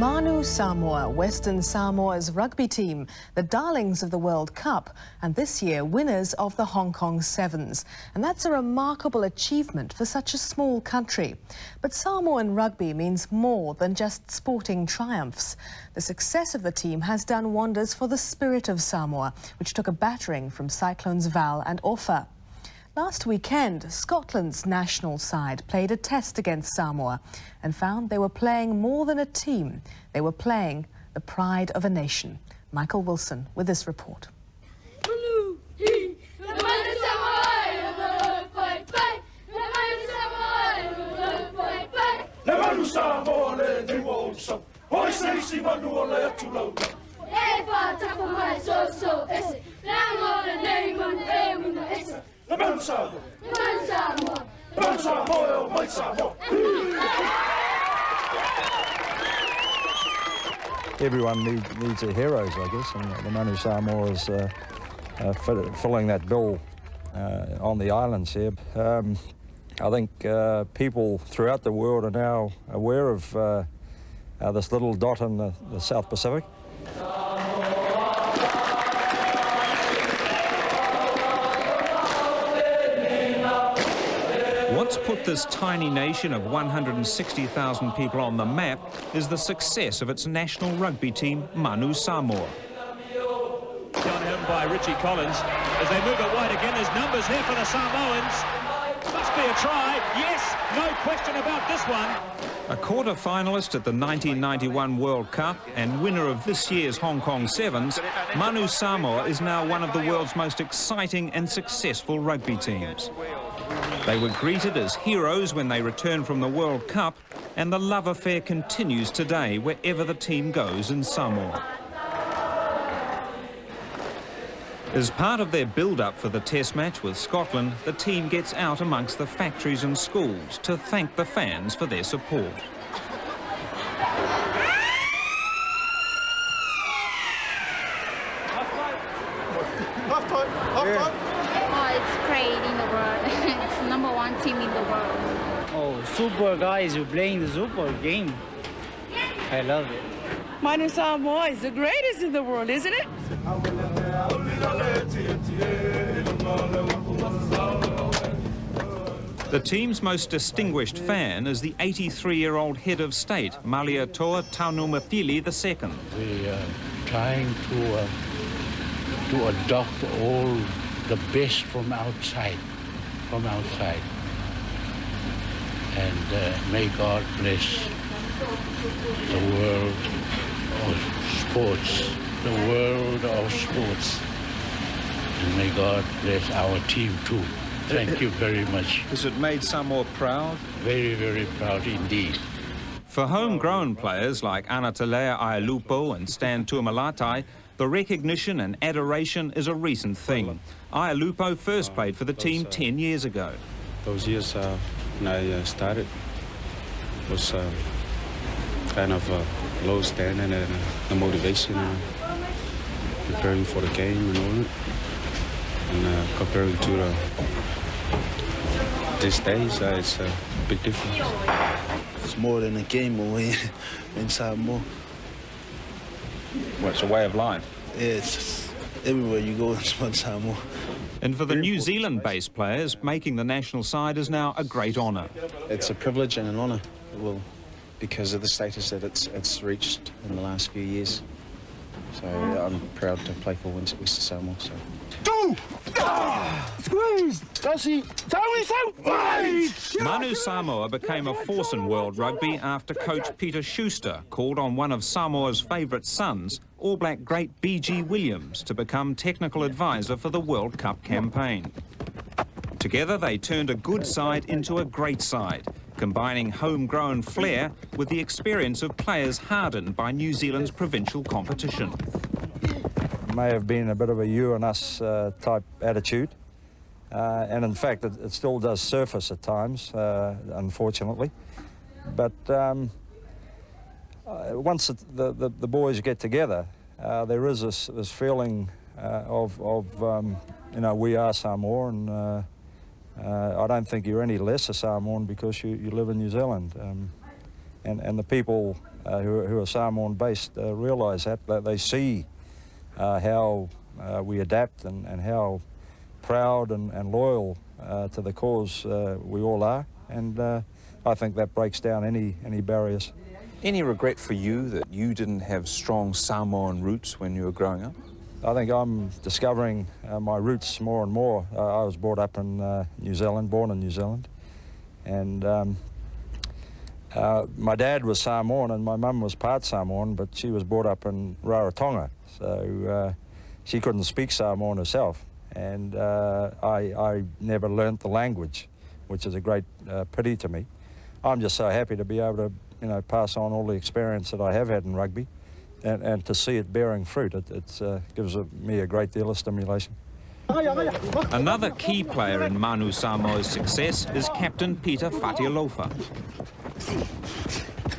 Manu Samoa, Western Samoa's rugby team, the darlings of the World Cup, and this year winners of the Hong Kong Sevens. And that's a remarkable achievement for such a small country. But Samoan rugby means more than just sporting triumphs. The success of the team has done wonders for the spirit of Samoa, which took a battering from Cyclones Val and Ofa. Last weekend, Scotland's national side played a test against Samoa and found they were playing more than a team. They were playing the pride of a nation. Michael Wilson with this report. Everyone need, needs their heroes, I guess, and the Manu Samoa is uh, uh, filling that bill uh, on the islands here. Um, I think uh, people throughout the world are now aware of uh, uh, this little dot in the, the South Pacific. Put this tiny nation of 160,000 people on the map is the success of its national rugby team, Manu Samoa. On him by Richie Collins. As they move it wide again, there's numbers here for the Samoans. Must be a try. Yes, no question about this one. A quarter-finalist at the 1991 World Cup and winner of this year's Hong Kong Sevens, Manu Samoa is now one of the world's most exciting and successful rugby teams. They were greeted as heroes when they returned from the World Cup, and the love affair continues today wherever the team goes in Samoa. As part of their build-up for the test match with Scotland, the team gets out amongst the factories and schools to thank the fans for their support. Half time, half time. Oh, it's great in the world. it's number one team in the world. Oh, super guys who playing the super game. I love it. Manu Samoa is the greatest in the world, isn't it? The team's most distinguished fan is the 83-year-old head of state, Malietoa Tanumafili II. We are trying to, uh, to adopt all the best from outside, from outside. And uh, may God bless the world of sports, the world of sports. And may God bless our team too. Thank you very much. Has it made Samoa proud? Very, very proud indeed. For homegrown players like Anetelea Aiolupo and Stan Toomalatai, the recognition and adoration is a recent thing. Aiolupo first played for the team 10 years ago. Those years uh, when I uh, started was uh, kind of a low standing and the motivation, uh, preparing for the game and all that. And uh, comparing to the, these days, uh, it's a big difference. It's more than a game away in Samoa. Well, it's a way of life. Yeah, it's just everywhere you go in Samoa. And for the New Zealand-based players, making the national side is now a great honour. It's a privilege and an honour, well, because of the status that it's it's reached in the last few years. So I'm proud to play for West Samoa. So. Two! Ah, squeeze! Does he? Tell me so! Manu Samoa became a force in world rugby after coach Peter Schuster called on one of Samoa's favourite sons, All Black great B.G. Williams, to become technical advisor for the World Cup campaign. Together they turned a good side into a great side, combining homegrown flair with the experience of players hardened by New Zealand's provincial competition. May have been a bit of a you and us uh, type attitude. Uh, and in fact, it, it, still does surface at times, uh, unfortunately. But um, uh, once the, the, the, boys get together, uh, there is this, this feeling uh, of, of um, you know, we are Samoa, and I don't think you're any less a Samoan because you, you live in New Zealand. Um, And, and the people uh, who, who, are Samoan based uh, realise that, that they see uh, how uh, we adapt and, and how proud and, and loyal uh, to the cause uh, we all are. And I think that breaks down any, any barriers. Any regret for you that you didn't have strong Samoan roots when you were growing up? I think I'm discovering uh, my roots more and more. Uh, I was brought up in uh, New Zealand, born in New Zealand, and um, uh, my dad was Samoan and my mum was part Samoan, but she was brought up in Rarotonga, so uh, she couldn't speak Samoan herself, and uh, I, I, never learnt the language, which is a great pity to me. I'm just so happy to be able to, you know, pass on all the experience that I have had in rugby, and, and to see it bearing fruit. It, it uh, gives me a great deal of stimulation. Another key player in Manu Samoa's success is Captain Peter Fatialofa.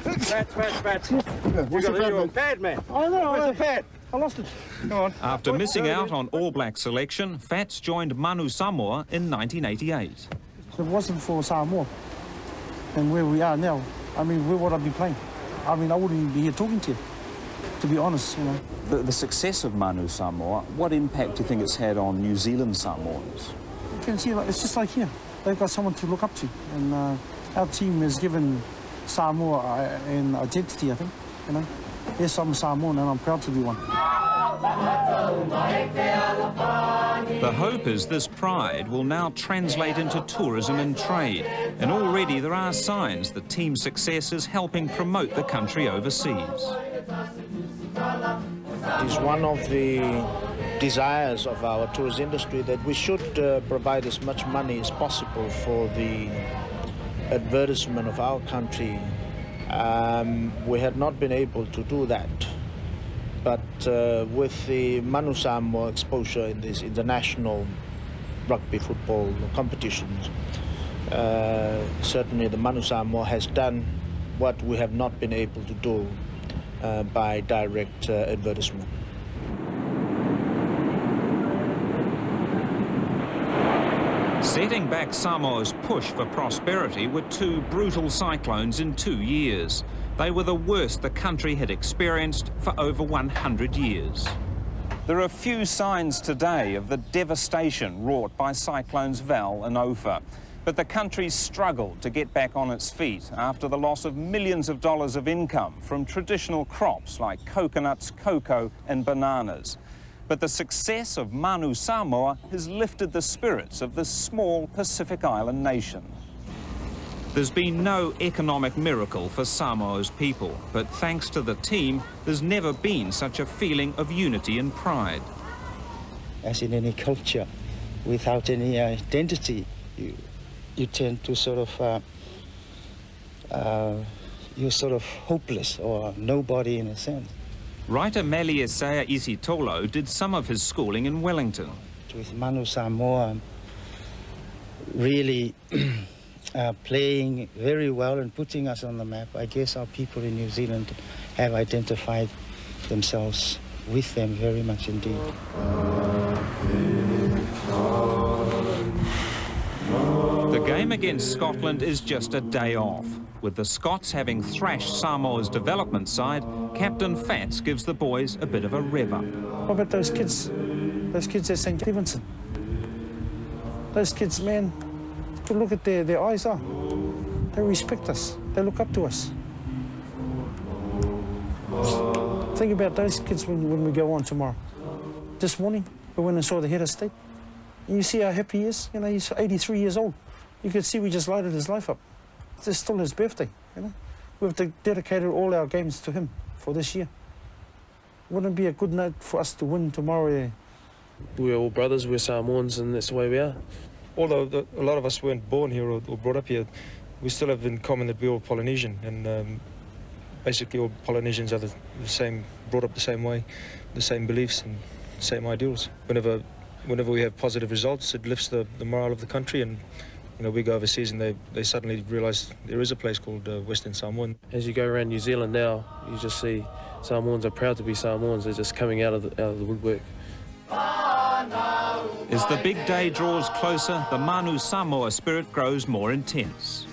Bats, bats, bats. You got a pad, man. I know. Where's the pad? I lost it. Come on. After missing out on All Black selection, Fats joined Manu Samoa in 1988. If it wasn't for Samoa and where we are now, I mean, where would I be playing? I mean, I wouldn't even be here talking to you, to be honest, you know. The, the success of Manu Samoa, what impact do you think it's had on New Zealand Samoans? You can see, like, it's just like here. They've got someone to look up to. And uh, our team has given Samoa uh, an identity, I think, you know. Yes, I'm Samoan and I'm proud to be one. The hope is this pride will now translate into tourism and trade, and already there are signs that team success is helping promote the country overseas. It is one of the desires of our tourist industry that we should uh, provide as much money as possible for the advertisement of our country. Um, we had not been able to do that. But uh, with the Manu Samoa exposure in these international rugby football competitions, uh, certainly the Manu Samoa has done what we have not been able to do uh, by direct uh, advertisement. Setting back Samoa's push for prosperity were two brutal cyclones in two years. They were the worst the country had experienced for over 100 years. There are few signs today of the devastation wrought by cyclones Val and Ofa. But the country struggled to get back on its feet after the loss of millions of dollars of income from traditional crops like coconuts, cocoa and bananas. But the success of Manu Samoa has lifted the spirits of this small Pacific Island nation. There's been no economic miracle for Samoa's people, but thanks to the team, there's never been such a feeling of unity and pride. As in any culture, without any identity, you, you tend to sort of, uh, uh, you're sort of hopeless or nobody in a sense. Writer Meliesea Isitolo did some of his schooling in Wellington. With Manu Samoa really uh, playing very well and putting us on the map, I guess our people in New Zealand have identified themselves with them very much indeed. The game against Scotland is just a day off. With the Scots having thrashed Samoa's development side, Captain Fats gives the boys a bit of a rev up. What about those kids? Those kids at St. Stevenson. Those kids, man, look at their, their eyes are. They respect us. They look up to us. Think about those kids when, when we go on tomorrow. This morning, we went and saw the head of state. And you see how happy he is. You know, he's 83 years old. You could see we just lighted his life up. It's still his birthday, you know. We've dedicated all our games to him for this year. Wouldn't it be a good night for us to win tomorrow? We're all brothers, we're Samoans, and that's the way we are. Although the, a lot of us weren't born here or, or, brought up here, we still have in common that we're all Polynesian, and um, basically all Polynesians are the, the, same, brought up the same way, the same beliefs and same ideals. Whenever, whenever we have positive results, it lifts the, the morale of the country and you know, we go overseas and they, they suddenly realise there is a place called uh, Western Samoan. As you go around New Zealand now, you just see Samoans are proud to be Samoans. They're just coming out of the, out of the woodwork. As the big day draws closer, the Manu Samoa spirit grows more intense.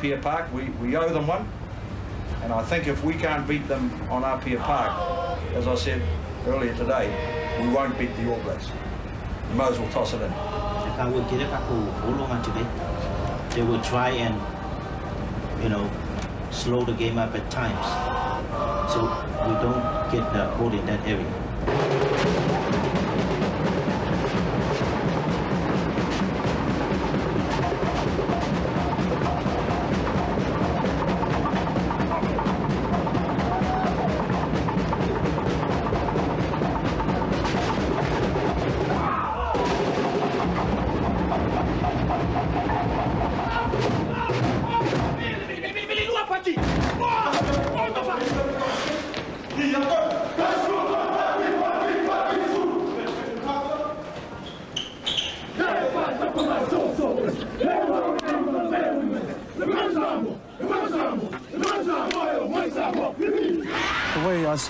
Apia Park. We, we owe them one. And I think if we can't beat them on Apia Park, as I said earlier today, we won't beat the All Blacks. We might as well toss it in. They will try and, you know, slow the game up at times. So we don't get the ball in that area.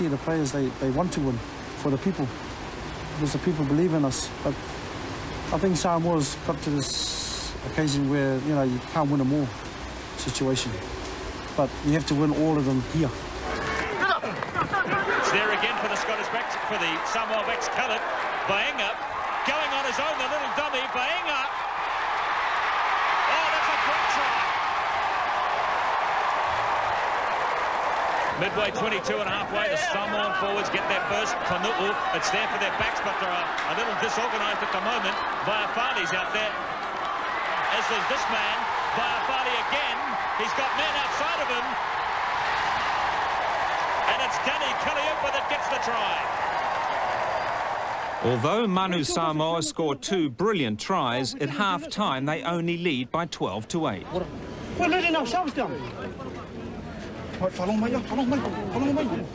See the players, they, they want to win for the people because the people believe in us. But I think Samoa's got to this occasion where, you know, you can't win them all situation. But you have to win all of them here. It's there again for the Scottish backs, for the Samoa backs, Khaled. Vaega going on his own, the little dummy. Vaega. Midway 22 and a half way, the Samoan forwards get their first Fanu'u. It's there for their backs, but they're a, a little disorganised at the moment. Vaiafali's out there, as does this man. Vaiafali again. He's got men outside of him. And it's Danny Kaliupa that gets the try. Although Manu Samoa scored two brilliant tries, at half-time they only lead by 12 to 8. We're letting ourselves down. Right, follow me, follow me, follow me.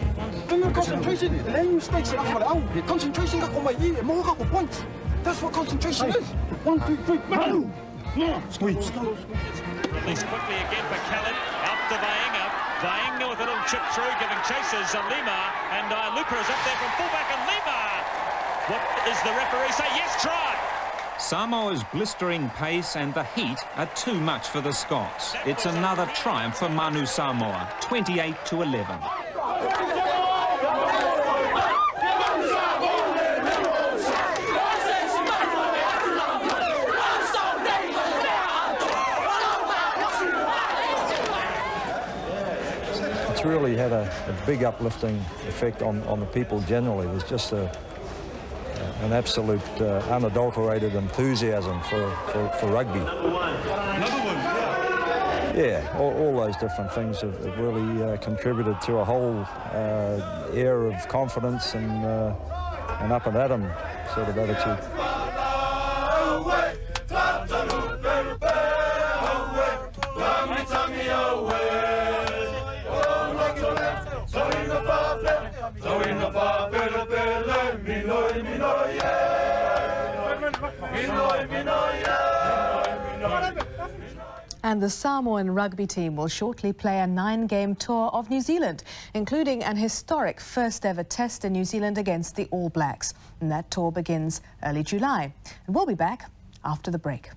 Bring your concentration. Lane mistakes it after out. Concentration ka kumai i, mo ka ko points. That's what concentration is. One, two, three, Manu. Squeeze. Released quickly again for Khaled. Out to Vaega. Vaega with a little chip through, giving chases Lima. And uh, Luca is up there from fullback and Lima. What is the referee say? Yes, try. Samoa's blistering pace and the heat are too much for the Scots. It's another triumph for Manu Samoa, 28 to 11. It's really had a, a big uplifting effect on, on the people generally. There's just a, an absolute uh, unadulterated enthusiasm for, for, for rugby. Yeah, all, all those different things have, have really uh, contributed to a whole uh, air of confidence and, uh, and up and at 'em sort of attitude. And the Samoan rugby team will shortly play a nine-game tour of New Zealand, including an historic first-ever test in New Zealand against the All Blacks. And that tour begins early July. And we'll be back after the break.